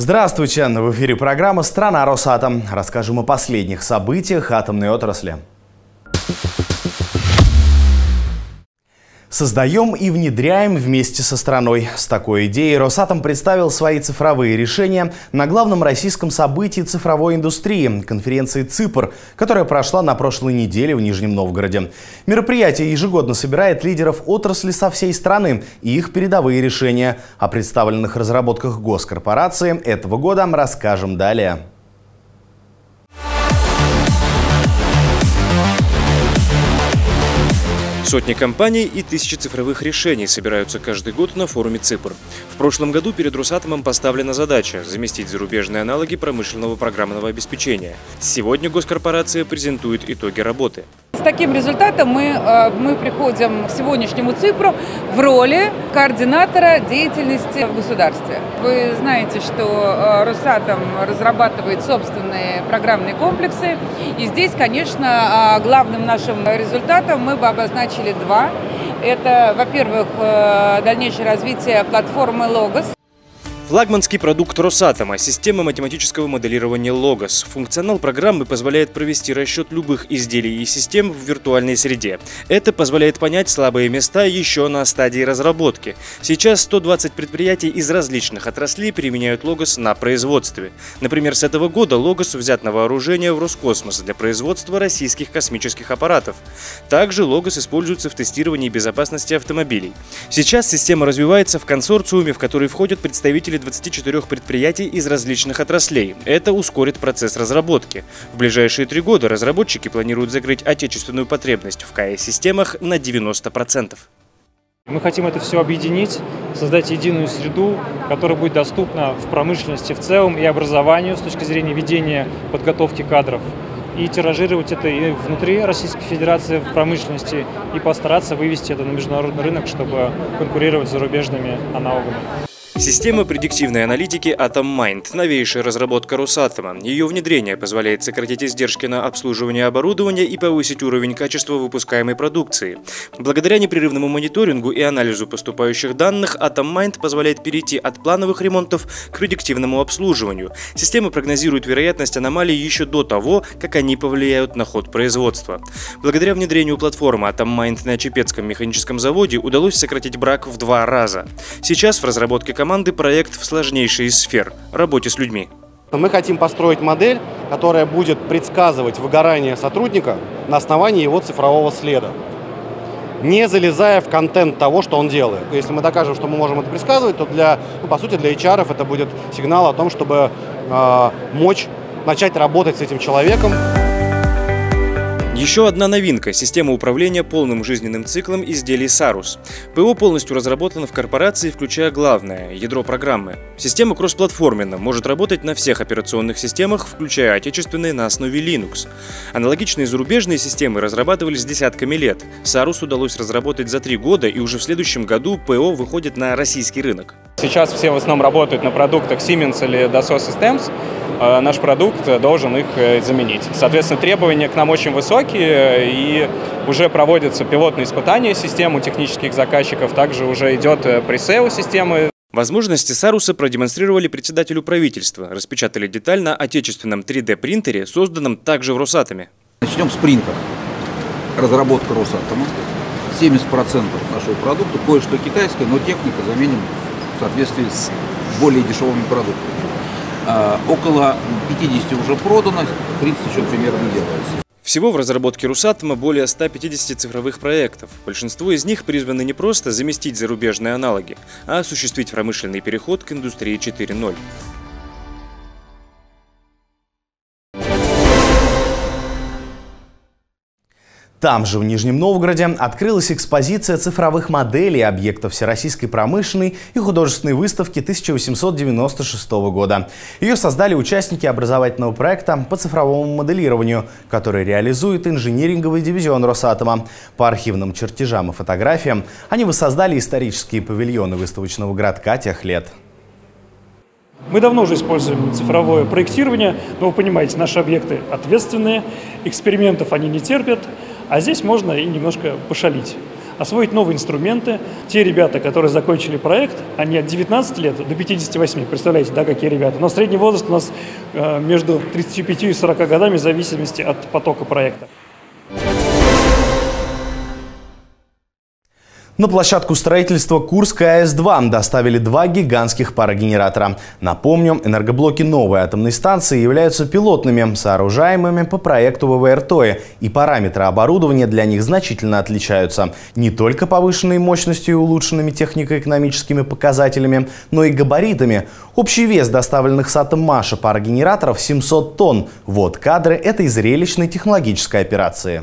Здравствуйте! В эфире программа «Страна Росатом». Расскажем о последних событиях атомной отрасли. Создаем и внедряем вместе со страной. С такой идеей Росатом представил свои цифровые решения на главном российском событии цифровой индустрии – конференции «ЦИПР», которая прошла на прошлой неделе в Нижнем Новгороде. Мероприятие ежегодно собирает лидеров отрасли со всей страны и их передовые решения. О представленных разработках госкорпорации этого года расскажем далее. Сотни компаний и тысячи цифровых решений собираются каждый год на форуме ЦИПР. В прошлом году перед Росатомом поставлена задача заместить зарубежные аналоги промышленного программного обеспечения. Сегодня госкорпорация презентует итоги работы. С таким результатом мы, э, мы приходим к сегодняшнему ЦИПРу в роли координатора деятельности в государстве. Вы знаете, что э, Росатом разрабатывает собственные программные комплексы. И здесь, конечно, э, главным нашим результатом мы бы обозначили два. Это, во-первых, дальнейшее развитие платформы Logos. Флагманский продукт Росатома – система математического моделирования Logos. Функционал программы позволяет провести расчет любых изделий и систем в виртуальной среде. Это позволяет понять слабые места еще на стадии разработки. Сейчас 120 предприятий из различных отраслей применяют Logos на производстве. Например, с этого года Logos взят на вооружение в Роскосмос для производства российских космических аппаратов. Также Logos используется в тестировании безопасности автомобилей. Сейчас система развивается в консорциуме, в который входят представители 24 предприятий из различных отраслей. Это ускорит процесс разработки. В ближайшие три года разработчики планируют закрыть отечественную потребность в КАЭ-системах на 90%. Мы хотим это все объединить, создать единую среду, которая будет доступна в промышленности в целом и образованию с точки зрения ведения подготовки кадров. И тиражировать это и внутри Российской Федерации в промышленности, и постараться вывести это на международный рынок, чтобы конкурировать с зарубежными аналогами. Система предиктивной аналитики AtomMind – новейшая разработка Росатома. Ее внедрение позволяет сократить издержки на обслуживание оборудования и повысить уровень качества выпускаемой продукции. Благодаря непрерывному мониторингу и анализу поступающих данных, AtomMind позволяет перейти от плановых ремонтов к предиктивному обслуживанию. Система прогнозирует вероятность аномалий еще до того, как они повлияют на ход производства. Благодаря внедрению платформы AtomMind на Чепецком механическом заводе удалось сократить брак в два раза. Сейчас в разработке команды команды проект в сложнейшей из сфер – работе с людьми. Мы хотим построить модель, которая будет предсказывать выгорание сотрудника на основании его цифрового следа, не залезая в контент того, что он делает. Если мы докажем, что мы можем это предсказывать, то для, ну, по сути для HR это будет сигнал о том, чтобы э, мочь начать работать с этим человеком. Еще одна новинка – система управления полным жизненным циклом изделий Сарус. ПО полностью разработано в корпорации, включая главное – ядро программы. Система кроссплатформенна, может работать на всех операционных системах, включая отечественные на основе Linux. Аналогичные зарубежные системы разрабатывались десятками лет. Сарус удалось разработать за три года, и уже в следующем году ПО выходит на российский рынок. Сейчас все в основном работают на продуктах Siemens или Dassault Systems. Э, наш продукт должен их э, заменить. Соответственно, требования к нам очень высокие, и уже проводятся пилотные испытания системы технических заказчиков, также уже идет э, пресейл системы. Возможности Саруса продемонстрировали председателю правительства, распечатали деталь на отечественном 3D-принтере, созданном также в Росатоме. Начнем с принтера. Разработка Росатома. 70% нашего продукта, кое-что китайское, но техника заменим в соответствии с более дешевыми продуктами. А, около 50 уже продано, 30 еще примерно делается. Всего в разработке Русатома более 150 цифровых проектов. Большинство из них призваны не просто заместить зарубежные аналоги, а осуществить промышленный переход к индустрии 4.0. Там же, в Нижнем Новгороде, открылась экспозиция цифровых моделей объектов Всероссийской промышленной и художественной выставки 1896 года. Ее создали участники образовательного проекта по цифровому моделированию, который реализует инжиниринговый дивизион Росатома. По архивным чертежам и фотографиям они воссоздали исторические павильоны выставочного городка тех лет. Мы давно уже используем цифровое проектирование, но вы понимаете, наши объекты ответственные, экспериментов они не терпят, а здесь можно и немножко пошалить. освоить новые инструменты. Те ребята, которые закончили проект, они от 19 лет до 58, представляете, да, какие ребята. Но средний возраст у нас э, между 35 и 40 годами в зависимости от потока проекта. На площадку строительства Курской АЭС-2 доставили два гигантских парогенератора. Напомню, энергоблоки новой атомной станции являются пилотными, сооружаемыми по проекту ВВР ТОИ, и параметры оборудования для них значительно отличаются. Не только повышенной мощностью и улучшенными технико-экономическими показателями, но и габаритами. Общий вес доставленных с Атоммаша парогенераторов 700 тонн. Вот кадры этой зрелищной технологической операции.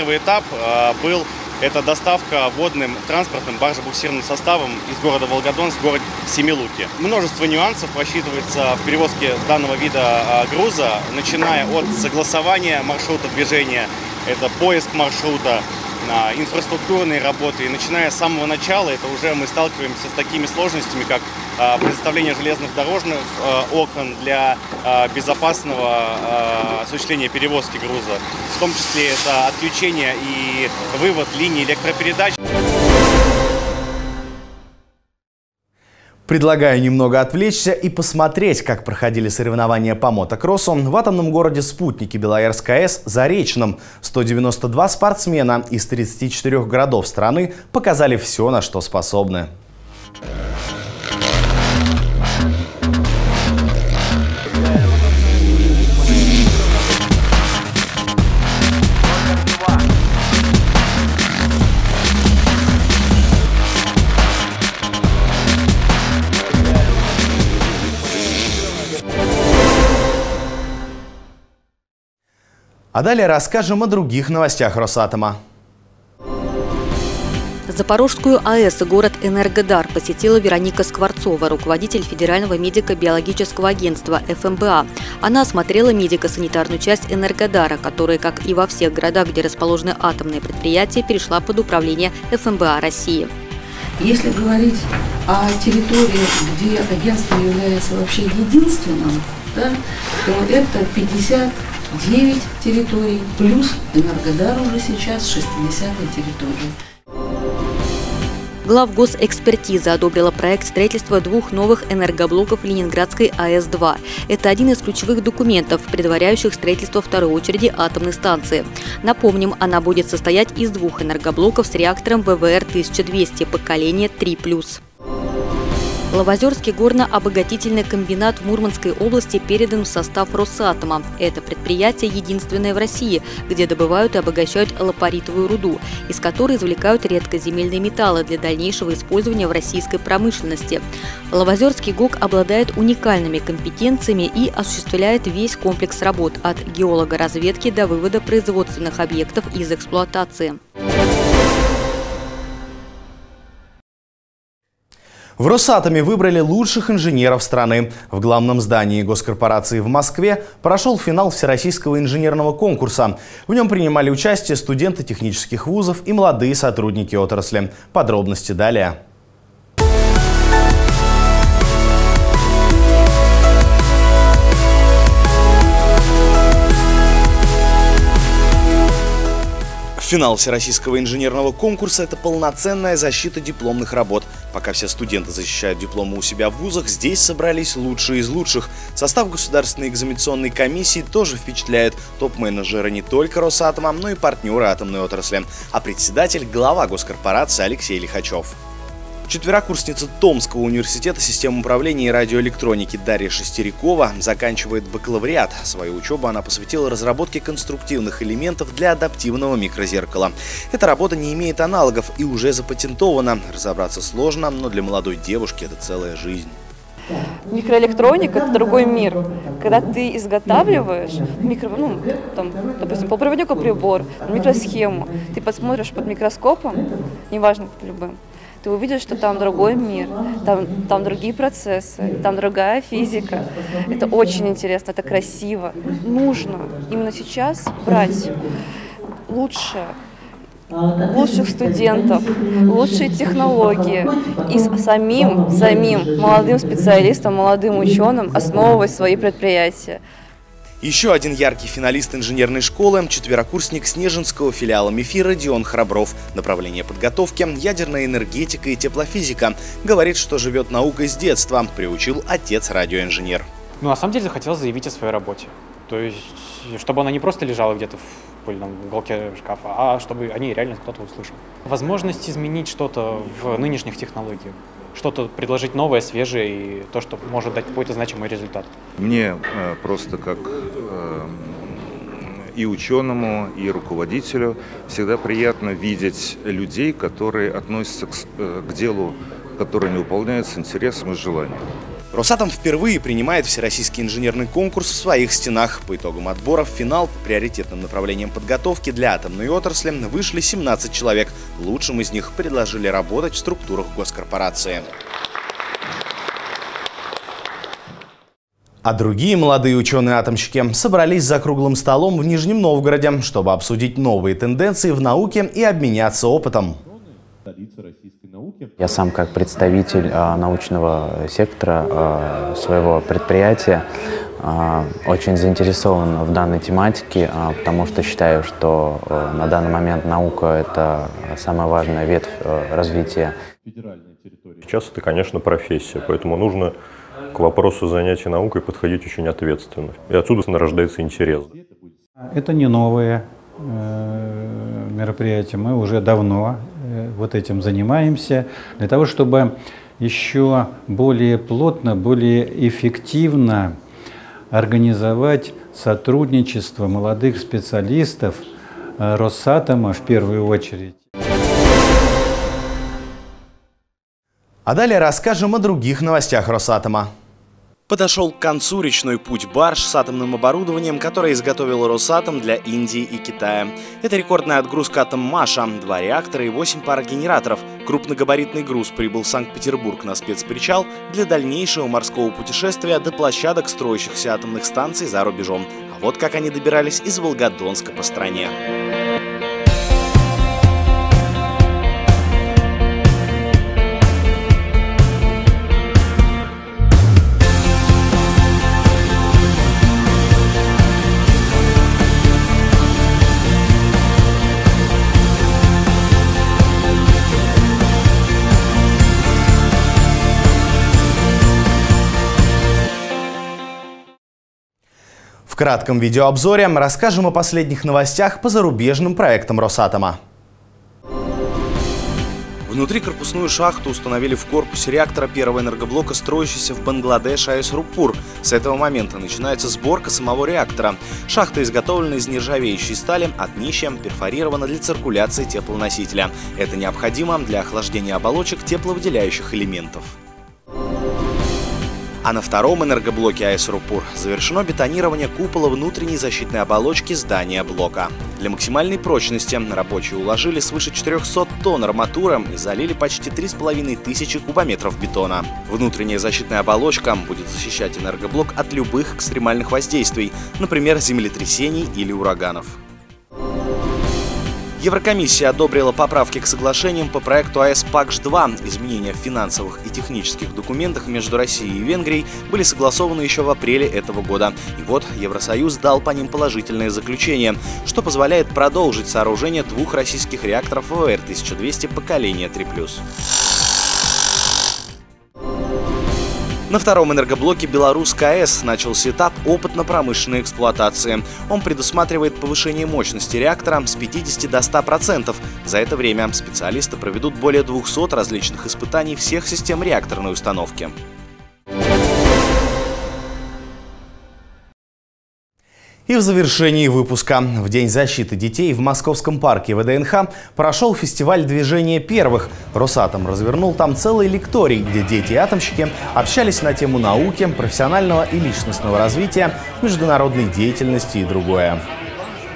Первый этап э, был это доставка водным транспортным баржебуксирным составом из города Волгодонск в город Семилуки. Множество нюансов просчитывается в перевозке данного вида э, груза, начиная от согласования маршрута движения, это поиск маршрута, инфраструктурные работы. И начиная с самого начала, это уже мы сталкиваемся с такими сложностями, как а, предоставление железных дорожных а, окон для а, безопасного осуществления перевозки груза. В том числе это отключение и вывод линий электропередач. Предлагаю немного отвлечься и посмотреть, как проходили соревнования по мотокроссу в атомном городе спутники Белоярск АЭС Заречном. 192 спортсмена из 34 городов страны показали все, на что способны. А далее расскажем о других новостях Росатома. Запорожскую АЭС и город Энергодар посетила Вероника Скворцова, руководитель Федерального медико-биологического агентства ФМБА. Она осмотрела медико-санитарную часть Энергодара, которая, как и во всех городах, где расположены атомные предприятия, перешла под управление ФМБА России. Если говорить о территории, где агентство является вообще единственным, да, то это 50 9 территорий, плюс Энергодар уже сейчас 60 территории. Главгосэкспертиза одобрила проект строительства двух новых энергоблоков Ленинградской АЭС-2. Это один из ключевых документов, предваряющих строительство второй очереди атомной станции. Напомним, она будет состоять из двух энергоблоков с реактором ВВР-1200 поколения 3+. Лавозерский горно-обогатительный комбинат в Мурманской области передан в состав Росатома. Это предприятие единственное в России, где добывают и обогащают лапаритовую руду, из которой извлекают редкоземельные металлы для дальнейшего использования в российской промышленности. Лавозерский ГОК обладает уникальными компетенциями и осуществляет весь комплекс работ от геолога-разведки до вывода производственных объектов из эксплуатации. В Росатоме выбрали лучших инженеров страны. В главном здании госкорпорации в Москве прошел финал Всероссийского инженерного конкурса. В нем принимали участие студенты технических вузов и молодые сотрудники отрасли. Подробности далее. Финал Всероссийского инженерного конкурса – это полноценная защита дипломных работ. Пока все студенты защищают дипломы у себя в вузах, здесь собрались лучшие из лучших. Состав Государственной экзаменационной комиссии тоже впечатляет. Топ-менеджеры не только Росатома, но и партнеры атомной отрасли. А председатель – глава госкорпорации Алексей Лихачев. Четверокурсница Томского университета систем управления и радиоэлектроники Дарья Шестерякова заканчивает бакалавриат. Свою учебу она посвятила разработке конструктивных элементов для адаптивного микрозеркала. Эта работа не имеет аналогов и уже запатентована. Разобраться сложно, но для молодой девушки это целая жизнь. Микроэлектроника – это другой мир. Когда ты изготавливаешь микро, ну, там, допустим, полупроводниковый прибор, микросхему, ты посмотришь под микроскопом, неважно под любым, ты увидишь, что там другой мир, там, там другие процессы, там другая физика. Это очень интересно, это красиво. Нужно именно сейчас брать лучшее, лучших студентов, лучшие технологии и самим, самим молодым специалистам, молодым ученым основывать свои предприятия. Еще один яркий финалист инженерной школы – четверокурсник Снежинского филиала МИФИ Дион Храбров. Направление подготовки – ядерная энергетика и теплофизика. Говорит, что живет наукой с детства, приучил отец радиоинженер. Ну, на самом деле, захотел заявить о своей работе. То есть, чтобы она не просто лежала где-то в пыльном уголке шкафа, а чтобы о ней реально кто-то услышал. Возможность изменить что-то в нынешних технологиях что-то предложить новое, свежее и то, что может дать какой-то значимый результат. Мне э, просто как э, и ученому, и руководителю всегда приятно видеть людей, которые относятся к, э, делу, которое они выполняют с интересом и желанием. Росатом впервые принимает всероссийский инженерный конкурс в своих стенах. По итогам отбора в финал по приоритетным направлениям подготовки для атомной отрасли вышли 17 человек. Лучшим из них предложили работать в структурах госкорпорации. А другие молодые ученые-атомщики собрались за круглым столом в Нижнем Новгороде, чтобы обсудить новые тенденции в науке и обменяться опытом. Я сам как представитель э, научного сектора э, своего предприятия э, очень заинтересован в данной тематике, э, потому что считаю, что э, на данный момент наука – это самая важная ветвь э, развития. Сейчас это, конечно, профессия, поэтому нужно к вопросу занятия наукой подходить очень ответственно. И отсюда нарождается интерес. Это не новое э, мероприятие. Мы уже давно вот этим занимаемся, для того, чтобы еще более плотно, более эффективно организовать сотрудничество молодых специалистов э, Росатома в первую очередь. А далее расскажем о других новостях Росатома подошел к концу речной путь барж с атомным оборудованием, которое изготовил Росатом для Индии и Китая. Это рекордная отгрузка атом Маша, два реактора и восемь пар генераторов. Крупногабаритный груз прибыл в Санкт-Петербург на спецпричал для дальнейшего морского путешествия до площадок строящихся атомных станций за рубежом. А вот как они добирались из Волгодонска по стране. Кратком видеообзоре расскажем о последних новостях по зарубежным проектам Росатома. Внутри корпусную шахту установили в корпусе реактора первого энергоблока, строящейся в Бангладеш АЭС Рупур. С этого момента начинается сборка самого реактора. Шахта изготовлена из нержавеющей стали, а днище перфорировано для циркуляции теплоносителя. Это необходимо для охлаждения оболочек тепловыделяющих элементов. А на втором энергоблоке АЭС «Рупур» завершено бетонирование купола внутренней защитной оболочки здания блока. Для максимальной прочности рабочие уложили свыше 400 тонн арматуры и залили почти 3500 кубометров бетона. Внутренняя защитная оболочка будет защищать энергоблок от любых экстремальных воздействий, например, землетрясений или ураганов. Еврокомиссия одобрила поправки к соглашениям по проекту АЭС ПАКШ-2. Изменения в финансовых и технических документах между Россией и Венгрией были согласованы еще в апреле этого года. И вот Евросоюз дал по ним положительное заключение, что позволяет продолжить сооружение двух российских реакторов ВВР-1200 поколения 3+. На втором энергоблоке Белорусская АЭС начался этап опытно-промышленной эксплуатации. Он предусматривает повышение мощности реактора с 50 до 100%. За это время специалисты проведут более 200 различных испытаний всех систем реакторной установки. И в завершении выпуска. В День защиты детей в Московском парке ВДНХ прошел фестиваль движения первых». Росатом развернул там целый лекторий, где дети и атомщики общались на тему науки, профессионального и личностного развития, международной деятельности и другое.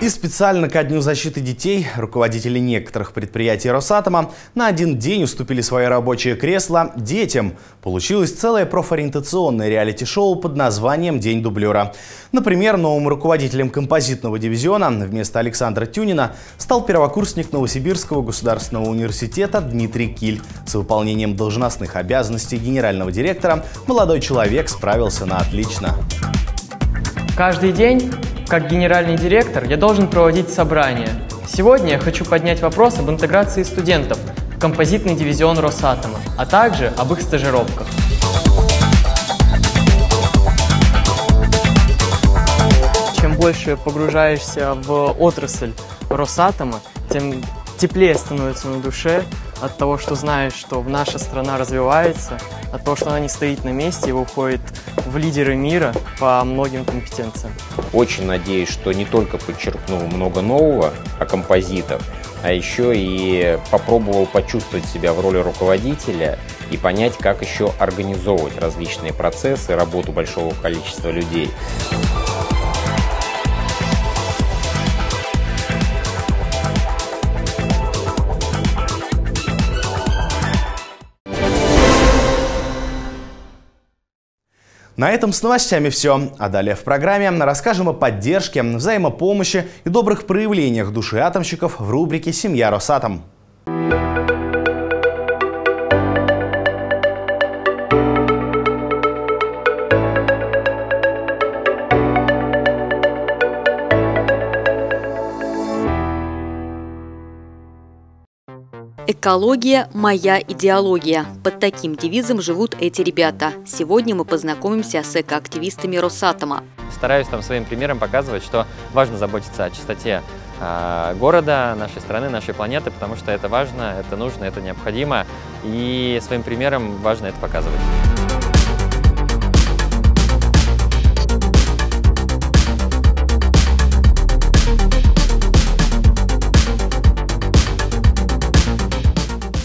И специально ко Дню защиты детей руководители некоторых предприятий Росатома на один день уступили свои рабочие кресла детям. Получилось целое профориентационное реалити-шоу под названием «День дублера». Например, новым руководителем композитного дивизиона вместо Александра Тюнина стал первокурсник Новосибирского государственного университета Дмитрий Киль. С выполнением должностных обязанностей генерального директора молодой человек справился на отлично. Каждый день как генеральный директор я должен проводить собрания. Сегодня я хочу поднять вопрос об интеграции студентов в композитный дивизион Росатома, а также об их стажировках. Чем больше погружаешься в отрасль Росатома, тем теплее становится на душе от того, что знаешь, что наша страна развивается, от того, что она не стоит на месте и уходит в лидеры мира по многим компетенциям. Очень надеюсь, что не только подчеркнул много нового о композитах, а еще и попробовал почувствовать себя в роли руководителя и понять, как еще организовывать различные процессы, работу большого количества людей. На этом с новостями все. А далее в программе расскажем о поддержке, взаимопомощи и добрых проявлениях души атомщиков в рубрике «Семья Росатом». Экология – моя идеология. Под таким девизом живут эти ребята. Сегодня мы познакомимся с экоактивистами Росатома. Стараюсь там своим примером показывать, что важно заботиться о чистоте э, города, нашей страны, нашей планеты, потому что это важно, это нужно, это необходимо. И своим примером важно это показывать.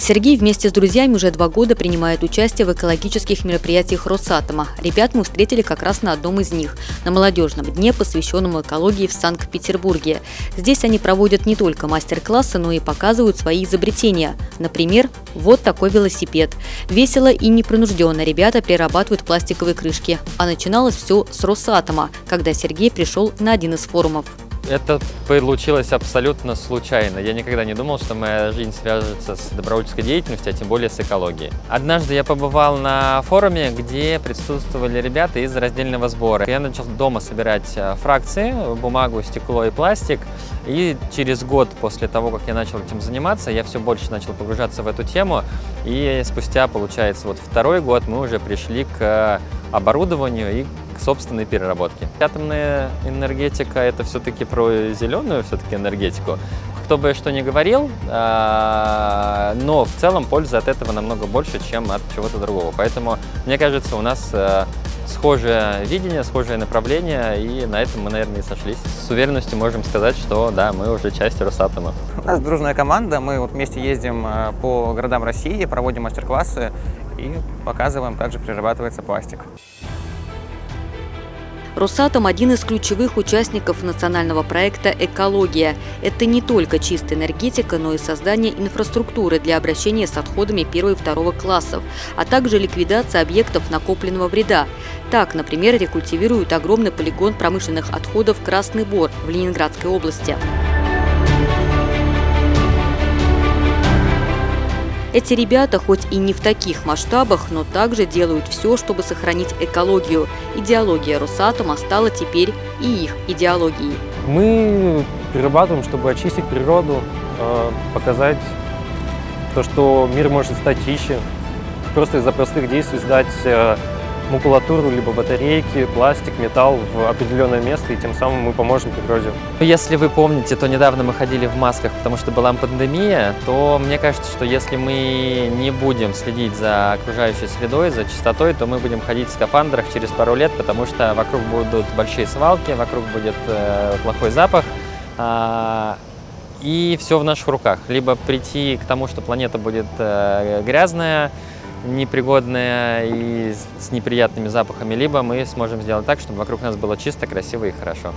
Сергей вместе с друзьями уже два года принимает участие в экологических мероприятиях Росатома. Ребят мы встретили как раз на одном из них – на молодежном дне, посвященном экологии в Санкт-Петербурге. Здесь они проводят не только мастер-классы, но и показывают свои изобретения. Например, вот такой велосипед. Весело и непринужденно ребята перерабатывают пластиковые крышки. А начиналось все с Росатома, когда Сергей пришел на один из форумов. Это получилось абсолютно случайно. Я никогда не думал, что моя жизнь свяжется с добровольческой деятельностью, а тем более с экологией. Однажды я побывал на форуме, где присутствовали ребята из раздельного сбора. Я начал дома собирать э, фракции, бумагу, стекло и пластик. И через год после того, как я начал этим заниматься, я все больше начал погружаться в эту тему. И спустя, получается, вот второй год мы уже пришли к оборудованию и собственной переработки. Атомная энергетика – это все-таки про зеленую все-таки энергетику. Кто бы что ни говорил, а, но в целом пользы от этого намного больше, чем от чего-то другого. Поэтому, мне кажется, у нас э, схожее видение, схожее направление, и на этом мы, наверное, и сошлись. С уверенностью можем сказать, что да, мы уже часть Росатома. У нас дружная команда, мы вот вместе ездим э, по городам России, проводим мастер-классы и показываем, как же перерабатывается пластик. Росатом – один из ключевых участников национального проекта «Экология». Это не только чистая энергетика, но и создание инфраструктуры для обращения с отходами первого и второго классов, а также ликвидация объектов накопленного вреда. Так, например, рекультивируют огромный полигон промышленных отходов «Красный Бор» в Ленинградской области. Эти ребята хоть и не в таких масштабах, но также делают все, чтобы сохранить экологию. Идеология Росатома стала теперь и их идеологией. Мы перерабатываем, чтобы очистить природу, э, показать то, что мир может стать чище. Просто из-за простых действий сдать э, макулатуру, либо батарейки, пластик, металл в определенное место, и тем самым мы поможем природе. Если вы помните, то недавно мы ходили в масках, потому что была пандемия, то мне кажется, что если мы не будем следить за окружающей средой, за чистотой, то мы будем ходить в скафандрах через пару лет, потому что вокруг будут большие свалки, вокруг будет э, плохой запах. Э, и все в наших руках. Либо прийти к тому, что планета будет э, грязная, непригодная и с неприятными запахами, либо мы сможем сделать так, чтобы вокруг нас было чисто, красиво и хорошо.